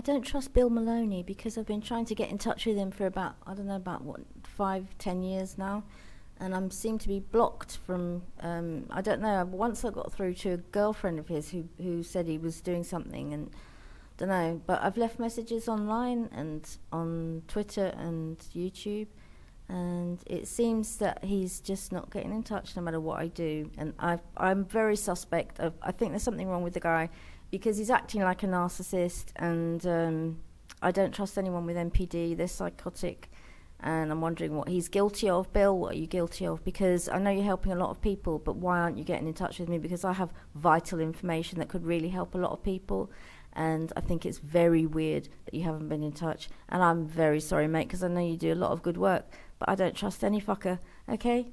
I don't trust Bill Maloney because I've been trying to get in touch with him for about I don't know about what five ten years now, and I'm seem to be blocked from. Um, I don't know. Once I got through to a girlfriend of his who who said he was doing something and. Don't know, but I've left messages online and on Twitter and YouTube, and it seems that he's just not getting in touch no matter what I do. And I, I'm very suspect of. I think there's something wrong with the guy because he's acting like a narcissist, and um, I don't trust anyone with NPD. They're psychotic, and I'm wondering what he's guilty of. Bill, what are you guilty of? Because I know you're helping a lot of people, but why aren't you getting in touch with me? Because I have vital information that could really help a lot of people. And I think it's very weird that you haven't been in touch. And I'm very sorry, mate, because I know you do a lot of good work, but I don't trust any fucker. Okay?